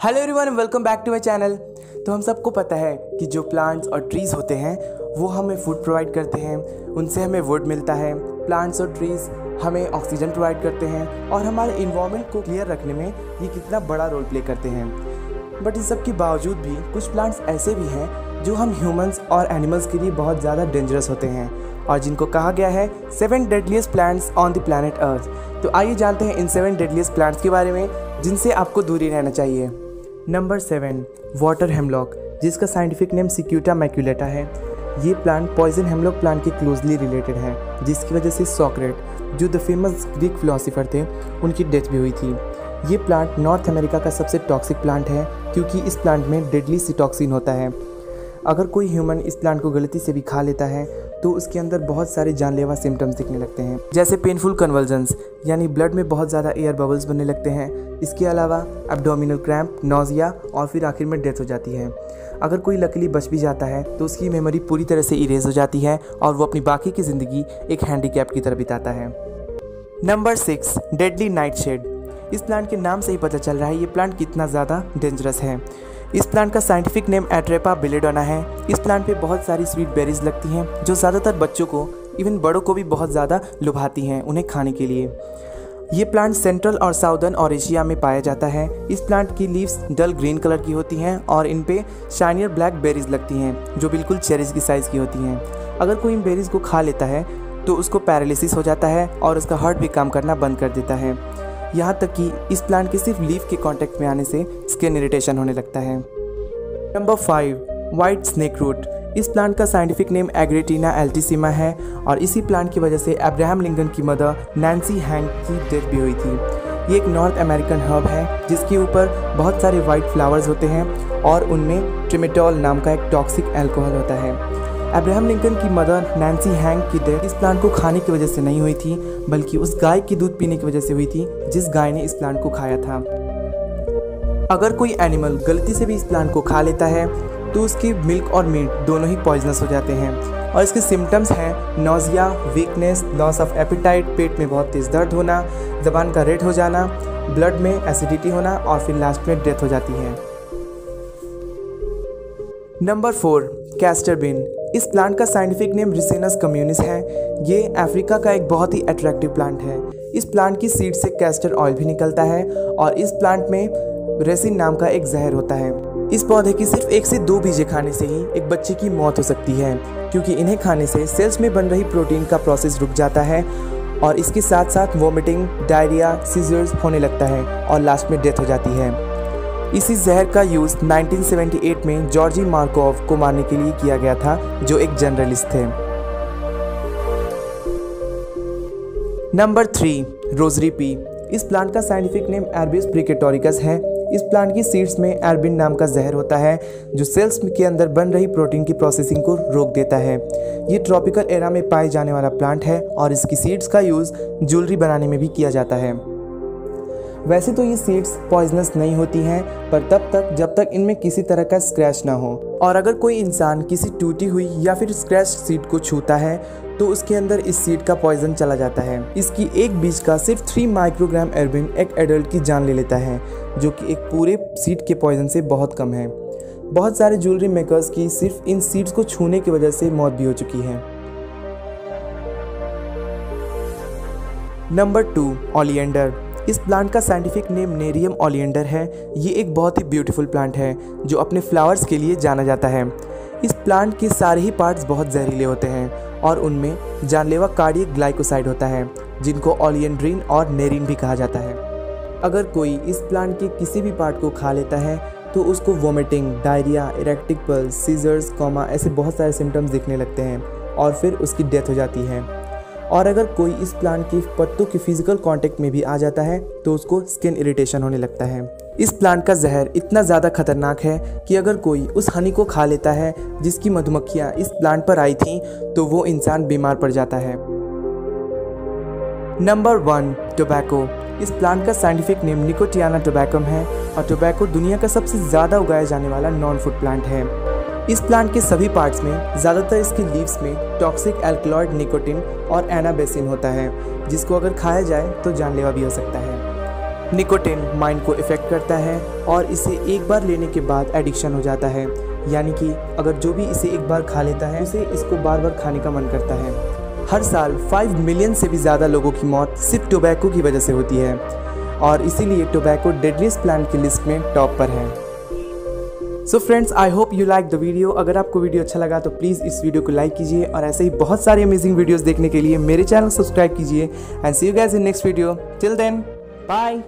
Hello everyone welcome back to my channel तो हम सबको पता है कि जो प्लांट्स और ट्रीज़ होते हैं, वो हमें फ़ूड प्रोवाइड करते हैं, उनसे हमें वुड मिलता है। प्लांट्स और ट्रीज़ हमें ऑक्सीजन प्रोवाइड करते हैं और हमारे इन्वायरमेंट को क्लियर रखने में ये कितना बड़ा रोल प्ले करते हैं। बट इन सब के बावजूद भी कुछ प्लांट्स ऐसे भी हैं जो हम ह्यूमंस और एनिमल्स के लिए बहुत ज़्यादा डेंजरस होते हैं। और जिनको कहा गया है seven deadliest plants on the planet earth तो आइए जानते हैं इन सेवन डेडलीस्ट प्लांट्स के बारे में, जिनसे आपको दूरी रहना चाहिए। नंबर सेवन, वाटर हेमलॉक, जिसका साइंटिफिक नेम सिक्यूटा मैक्यूलेटा है। ये प्लांट पॉइजन हेमलॉक प्लांट के क्लोजली रिलेटेड है, जिसकी वजह से सॉक्रेट, जो द फ़ेमस ग्रीक फिलोसफर थे, उनकी डेथ भी हुई थी। ये प्लांट नॉर्थ अमेरिका का सबसे टॉक्सिक प्लांट है, क्योंकि इस प्लांट में डेडली सिटॉक्सिन होता है। अगर कोई ह्यूमन इस प्लांट को गलती से भी खा लेता है तो उसके अंदर बहुत सारे जानलेवा सिम्टम्स दिखने लगते हैं। जैसे पेनफुल कन्वर्जेंस यानी ब्लड में बहुत ज़्यादा एयर बबल्स बनने लगते हैं। इसके अलावा एब्डोमिनल क्रैम्प नोजिया और फिर आखिर में डेथ हो जाती है। अगर कोई लकली बच भी जाता है तो उसकी मेमोरी पूरी तरह से इरेज हो जाती है और वो अपनी बाकी की ज़िंदगी एक हैंडीकैप की तरह बिताता है। Number six deadly nightshade इस प्लांट के नाम से ही पता चल रहा है ये प्लांट कितना ज़्यादा डेंजरस है। इस प्लांट का साइंटिफिक नेम एट्रेपा बिलेडोना है। इस प्लांट पे बहुत सारी स्वीट बेरीज लगती हैं, जो ज़्यादातर बच्चों को इवन बड़ों को भी बहुत ज़्यादा लुभाती हैं उन्हें खाने के लिए। ये प्लांट सेंट्रल और साउदर्न और एशिया में पाया जाता है। इस प्लांट की लीव्स डल ग्रीन कलर की होती हैं और इन पे शाइनियर ब्लैक बेरीज लगती हैं, जो बिल्कुल चेरीज की साइज़ की होती हैं। अगर कोई इन बेरीज को खा लेता है तो उसको पैरालिसिस हो जाता है और उसका हार्ट भी काम करना बंद कर देता है। यहाँ तक कि इस प्लांट के सिर्फ़ लीफ के कांटेक्ट में आने से स्किन इरिटेशन होने लगता है। Number five white snake root इस प्लांट का साइंटिफिक नेम एग्रेटिना एल्टिसिमा है और इसी प्लांट की वजह से अब्राहम लिंगन की मदर नैन्सी हैंक की डेथ भी हुई थी। ये एक नॉर्थ अमेरिकन हर्ब है, जिसके ऊपर बहुत सारे वाइट फ्लावर्स होते हैं और उनमें ट्रिमेटोल नाम का एक टॉक्सिक एल्कोहल होता है। अब्राहम लिंकन की मदर नैन्सी हैंक की डेथ इस प्लांट को खाने की वजह से नहीं हुई थी, बल्कि उस गाय की दूध पीने की वजह से हुई थी, जिस गाय ने इस प्लांट को खाया था। अगर कोई एनिमल गलती से भी इस प्लांट को खा लेता है तो उसकी मिल्क और मीट दोनों ही पॉइजनस हो जाते हैं। और इसके सिम्टम्स हैं nausea weakness loss of appetite पेट में बहुत तेज़ दर्द होना, जबान का रेड हो जाना ब्लड में एसिडिटी होना और फिर लास्ट में डेथ हो जाती है। नंबर फोर कैस्टर बीन इस प्लांट का साइंटिफिक नेम रिसेनस कम्युनिस है। ये अफ्रीका का एक बहुत ही अट्रैक्टिव प्लांट है। इस प्लांट की सीड से कैस्टर ऑयल भी निकलता है और इस प्लांट में रेसिन नाम का एक जहर होता है। इस पौधे की सिर्फ़ एक से दो बीजे खाने से ही एक बच्चे की मौत हो सकती है, क्योंकि इन्हें खाने से सेल्स में बन रही प्रोटीन का प्रोसेस रुक जाता है और इसके साथ साथ वोमिटिंग, डायरिया, सीजर्स होने लगता है और लास्ट में डेथ हो जाती है। इसी जहर का यूज़ 1978 में जॉर्जी मार्कोव को मारने के लिए किया गया था, जो एक जर्नलिस्ट थे। नंबर थ्री रोजरी पी इस प्लांट का साइंटिफिक नेम एर्बिस प्रिकेटोरिकस है इस प्लांट की सीड्स में एर्बिन नाम का जहर होता है, जो सेल्स के अंदर बन रही प्रोटीन की प्रोसेसिंग को रोक देता है। ये ट्रॉपिकल एरा में पाए जाने वाला प्लांट है और इसकी सीड्स का यूज़ ज्वेलरी बनाने में भी किया जाता है। वैसे तो ये सीड्स पॉइजनस नहीं होती हैं, पर तब तक, जब तक इनमें किसी तरह का स्क्रैच ना हो। और अगर कोई इंसान किसी टूटी हुई या फिर स्क्रैच सीड को छूता है तो उसके अंदर इस सीड का पॉइजन चला जाता है। इसकी एक बीज का सिर्फ़ थ्री माइक्रोग्राम एरबिन एक एडल्ट की जान ले लेता है, जो कि एक पूरे सीड के पॉइजन से बहुत कम है। बहुत सारे ज्वेलरी मेकर्स की सिर्फ़ इन सीड्स को छूने की वजह से मौत भी हो चुकी है। नंबर टू ऑलियंडर इस प्लांट का साइंटिफिक नेम नेरियम ऑलियंडर है। ये एक बहुत ही ब्यूटीफुल प्लांट है, जो अपने फ्लावर्स के लिए जाना जाता है। इस प्लांट के सारे ही पार्ट्स बहुत जहरीले होते हैं। और उनमें जानलेवा कार्डियक ग्लाइकोसाइड होता है, जिनको ऑलियनड्रीन और नेरिन भी कहा जाता है। अगर कोई इस प्लांट के किसी भी पार्ट को खा लेता है तो उसको vomiting, diarrhoea, erratic pulse, seizures, coma ऐसे बहुत सारे सिम्टम्स दिखने लगते हैं और फिर उसकी डेथ हो जाती है। और अगर कोई इस प्लांट की पत्तों के फ़िज़िकल कांटेक्ट में भी आ जाता है तो उसको स्किन इरिटेशन होने लगता है। इस प्लांट का जहर इतना ज़्यादा खतरनाक है कि अगर कोई उस हनी को खा लेता है, जिसकी मधुमक्खियाँ इस प्लांट पर आई थी तो वो इंसान बीमार पड़ जाता है। नंबर वन टोबैको इस प्लांट का साइंटिफिक नेम निकोटियाना टोबैकम है और टोबैको दुनिया का सबसे ज़्यादा उगाया जाने वाला नॉन फ़ूड प्लांट है। इस प्लांट के सभी पार्ट्स में, ज़्यादातर इसकी लीव्स में टॉक्सिक एल्कलॉइड निकोटिन और एनाबेसिन होता है, जिसको अगर खाया जाए तो जानलेवा भी हो सकता है। निकोटिन माइंड को इफ़ेक्ट करता है और इसे एक बार लेने के बाद एडिक्शन हो जाता है, यानी कि अगर जो भी इसे एक बार खा लेता है, उसे इसको बार बार खाने का मन करता है। हर साल 5 मिलियन से भी ज़्यादा लोगों की मौत सिर्फ़ टोबैको की वजह से होती है, और इसीलिए टोबैको डेडलीस्ट प्लांट की लिस्ट में टॉप पर है। So friends I hope you like the video अगर आपको वीडियो अच्छा लगा तो प्लीज़ इस वीडियो को लाइक कीजिए और ऐसे ही बहुत सारे अमेजिंग वीडियोज़ देखने के लिए मेरे चैनल सब्सक्राइब कीजिए and see you guys in next video till then bye